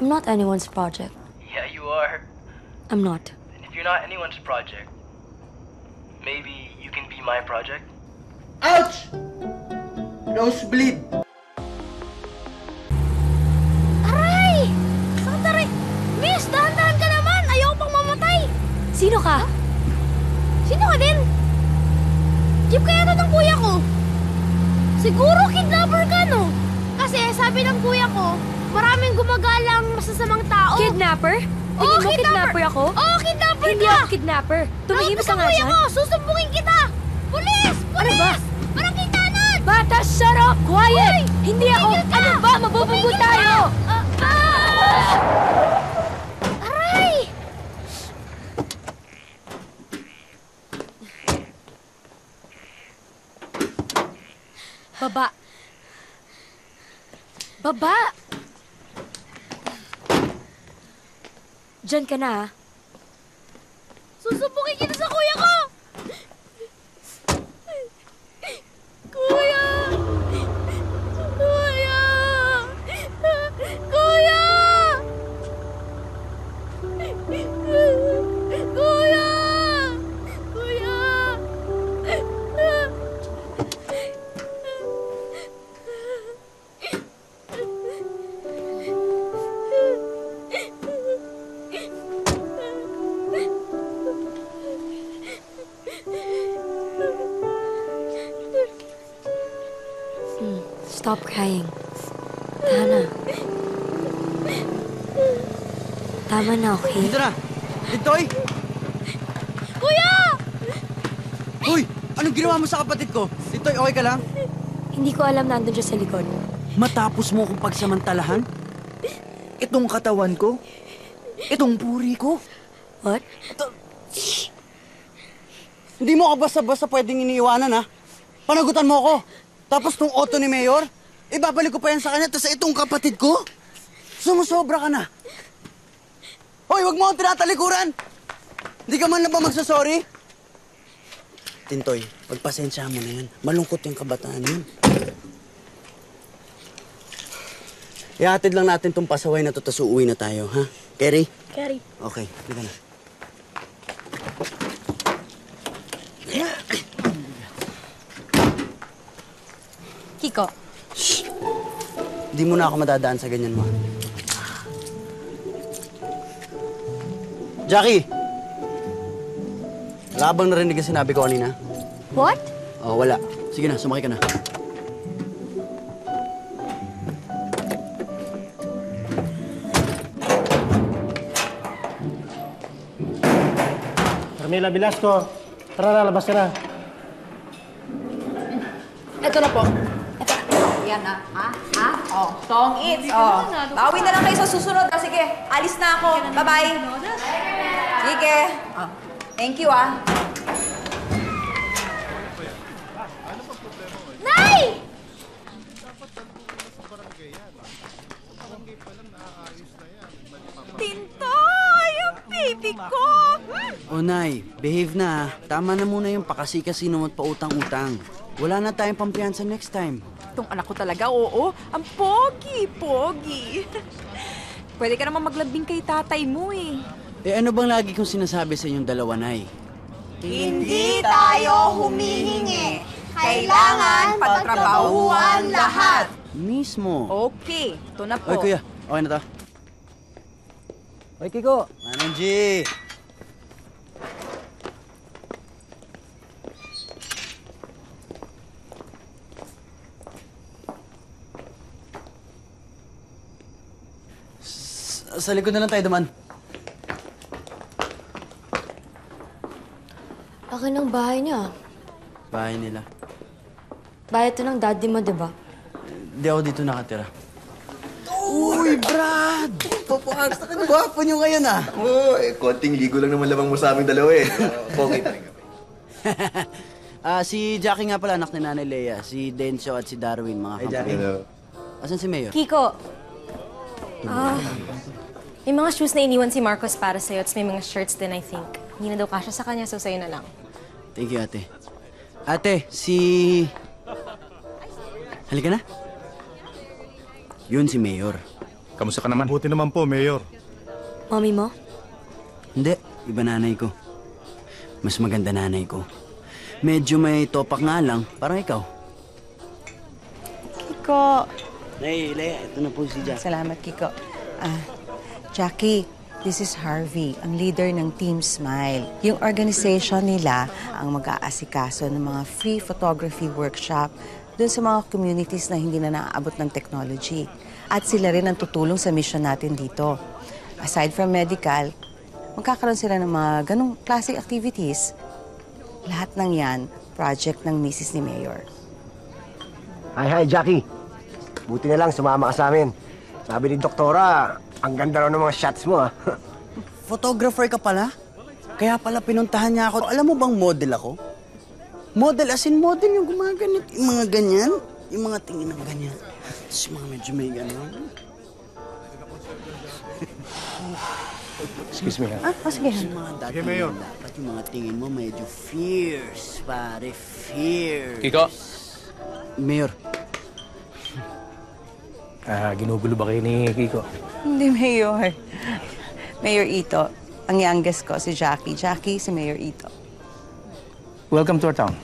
I'm not anyone's project. Yeah, you are. I'm not. And if you're not anyone's project, maybe you can be my project? Ouch! Nosebleed. Aray! Sakit aray! Miss, dahan-dahan ka naman! Ayaw pang mamatay! Sino ka? Sino ka din? Jeep kaya to ng kuya ko. Siguro kidnapper ka, no? Kasi sabi ng kuya ko, maraming gumagalang masasamang tao. Kidnapper? Tingin mo kidnapper ako? Oo, kidnapper Hindi ka! ako kidnapper. Tumahimik ka nga dyan. ko! Susumbungin kita! Pulis! Pulis! ba? Barangay tanod! Bata, shut up! Quiet! Hindi ako! Ka! Ano ba? Mabubunggo tayo! Ah, ah! Aray! Baba! Baba! Diyan ka na, ha? Susumbungin kita sa kuya ko! Stop crying. Tana. Tama na, okay? Dito na. Ditoy! Kuya! Hoy! Anong ginawa mo sa kapatid ko? Ditoy, okay ka lang? Hindi ko alam nandun siya sa likod. Matapos mo kong pagsamantalahan? Itong katawan ko? Itong puri ko? What? Hindi mo ka basta-basta pwedeng iniiwanan, ha? Panagutan mo ako. Tapos tong auto ni Mayor, ibabalik ko pa yan sa kanya, tapos itong kapatid ko? Sumusobra ka na. Hoy, wag mo akong tinatalikuran! Hindi ka man na ba magsasorry? Tintoy, pagpasensya mo na yan. Malungkot yung kabataan yun. Ihatid lang natin tong pasaway na to, tapos uuwi na tayo, ha? Kerry? Carrie. Okay, dito na. Kiko. Di mo na ako madadaan sa ganyan mo. Jackie! Wala bang narinig ang sinabi ko kanina? What? Oh, wala. Sige na, sumakay ka na. Carmela Velasco, tara na, labas ka na. Ito na po. Ito na. Yan na. Ha? Ha? Oh, song it. Oh. Bawi na lang kayo sa susunod. Ah, sige, alis na ako. Bye-bye. Sige. Oh. Thank you, ah. Nay! Tintoy! Ang baby ko! Oh, Nay, behave na. ah. Tama na muna yung pakasi-kasino at pautang-utang. Wala na tayong pampiyansa next time. Itong anak ko talaga, oo. Ang pogi, pogi. Pwede ka naman maglambing kay tatay mo eh. Eh, ano bang lagi kong sinasabi sa inyong dalawa, Nay? Hindi tayo humihingi. Kailangan pagtrabahuan lahat. Mismo. Okay, ito na po. Oy, kuya. Okay na to. Oy, Kiko. Manong G. Sa likod na lang tayo duman. Akin ang bahay niya. Bahay nila. Bahay ito ng daddy mo, di ba? Hindi ako dito nakatira. Uy, Brad! Papaks, ang gwapo nyo ngayon ah. Oo, eh, konting ligo lang naman lamang mo sa aming dalawa eh. Pogi pa rin kami. Ah, si Jackie nga pala, anak ni Nanay Leia. Si Dencho at si Darwin, mga kapatid. Hello. Asan si Mayor? Kiko, ah, may mga shoes na iniwan si Marcos para sa'yo at may mga shirts din, I think. Hindi na daw kasya sa kanya, so sa'yo na lang. Thank you, ate. Ate, si... Halika na. Yun si Mayor. Kamusta ka naman? Buti naman po, Mayor. Mommy mo? Hindi, iba nanay ko. Mas maganda nanay ko. Medyo may topak nga lang, parang ikaw. Kiko. Nay, Leia, ito na po si Jack. Salamat, Kiko. Ah, Jackie, this is Harvey, ang leader ng Team Smile. Yung organization nila ang mag-aasikaso ng mga free photography workshop dun sa mga communities na hindi na naaabot ng technology. At sila rin ang tutulong sa mission natin dito. Aside from medical, magkakaroon sila ng mga ganong classic activities. Lahat ng yan, project ng Mrs. ni Mayor. Hi, hi, Jackie. Buti na lang sumama ka sa amin. Sabi ni Doktora, ang ganda raw ng mga shots mo, ah. Photographer ka pala? Kaya pala pinuntahan niya ako. Alam mo bang model ako? Model, as in model yung gumaganit. Yung mga ganyan. Yung mga tingin ng ganyan. Tapos yung mga medyo may gano'n. Excuse me, ha? Ah, oh, sige. Yung mga dati Sige, Mayor. dapat yung mga tingin mo medyo fierce, pare. Fierce. Kiko, Mayor, ah, ginugulo ba kayo ni Kiko? Hindi, Mayor. Mayor Ito. Ang youngest ko, si Jackie. Jackie, si Mayor Ito. Welcome to our town.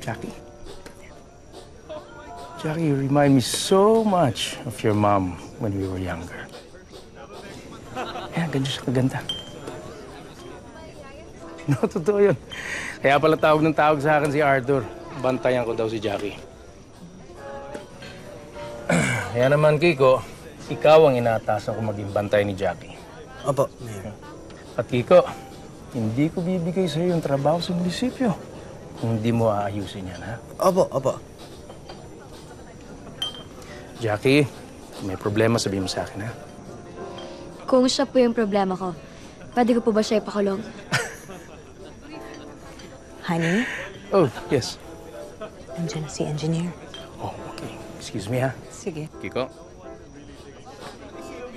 Jackie. Jackie, you remind me so much of your mom when we were younger. Ayan, ganyan siya kaganda. No, totoo yun. Kaya pala tawag ng tawag sa akin si Arthur. Bantayan ko daw si Jackie. Kaya naman, Kiko, ikaw ang inaatasan ko maging bantay ni Jackie. Opo, Mayor. At Kiko, hindi ko bibigay sa iyo yung trabaho sa munisipyo. Kung hindi mo aayusin yan, ha? Opo, opo. Jackie, kung may problema sabihin mo sa akin, ha? Kung siya po yung problema ko, pwede ko po ba siya ipakulong? Honey, Oh, yes. andyan na si engineer. Oh, okay. Excuse me, ha? Sige. Kiko?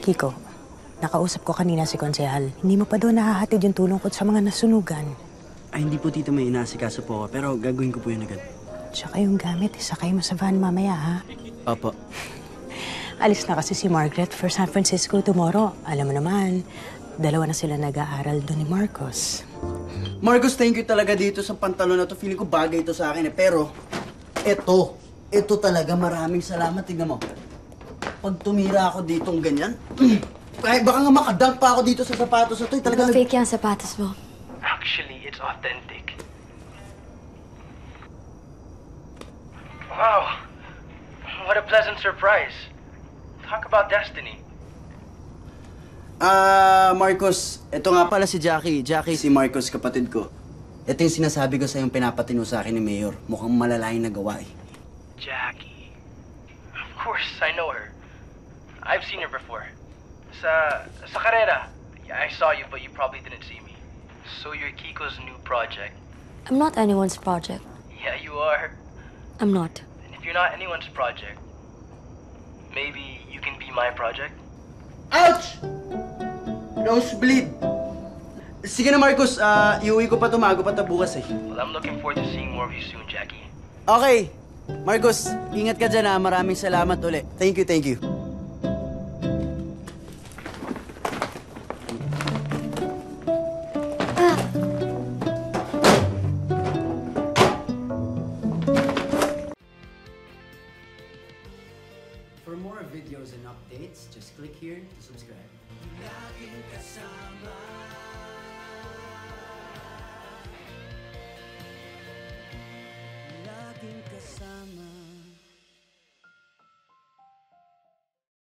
Kiko, nakausap ko kanina si Konsehal. Hindi mo pa doon nahahatid yung tulong ko sa mga nasunugan. Ay, hindi po tito may inasikaso po ako, pero gagawin ko po yun agad. Tsaka yung gamit, isakay mo sa van mamaya, ha? Opo. Alis na kasi si Margaret for San Francisco tomorrow. Alam mo naman, dalawa na sila nag-aaral doon ni Marcos. Marcos, thank you talaga dito sa pantalon na to. Feeling ko bagay ito sa akin eh. Pero, eto, eto talaga maraming salamat. Tingnan mo. Pag tumira ako ditong ganyan, kahit baka nga makadunk pa ako dito sa sapatos na to. eh. Talaga, Fake yan sapatos mo. Actually, it's authentic. Wow. What a pleasant surprise. Talk about destiny. Ah, Marcos, ito nga pala si Jackie. Jackie, si Marcos, kapatid ko. Ito yung sinasabi ko sa yung pinapatino sa akin ni Mayor. Mukhang malalaking nagawa eh. Jackie. Of course, I know her. I've seen her before. Sa sa carrera. Yeah, I saw you, but you probably didn't see me. So you're Kiko's new project. I'm not anyone's project. Yeah, you are. I'm not. And if you're not anyone's project, maybe you can be my project. Ouch! Nosebleed. Sige na, Marcos. Ah, iuwi ko pa tumago pa ta bukas eh. Well, I'm looking forward to seeing more of you soon, Jackie. Okay. Marcos, ingat ka dyan ha. Maraming salamat uli. Thank you, thank you. For more videos and updates, just click here to subscribe. summer.